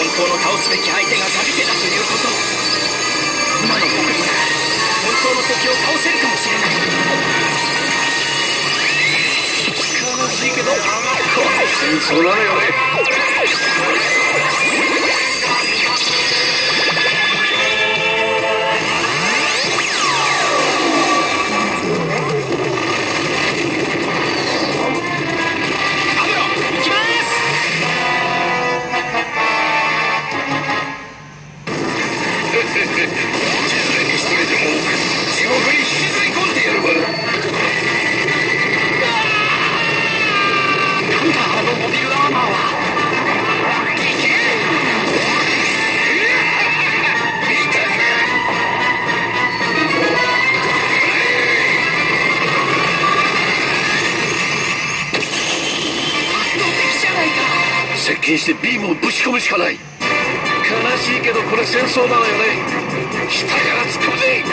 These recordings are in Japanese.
本当の倒すべき相手がガルテだということ。今の僕になら本当の敵を倒せるかもしれない。悲しいけど怖い。戦争なのよね。接近してビームをぶち込むしかない。悲しいけどこれ戦争なのよね。下から突っ込むぜ。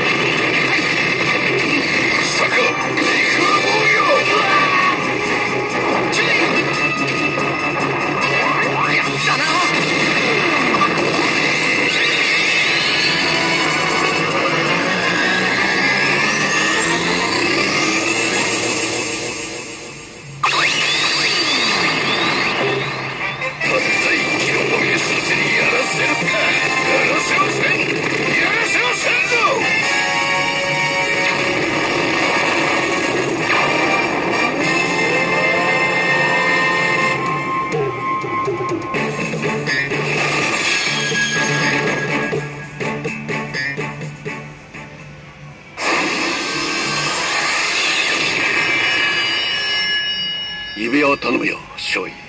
指輪を頼むよ少尉。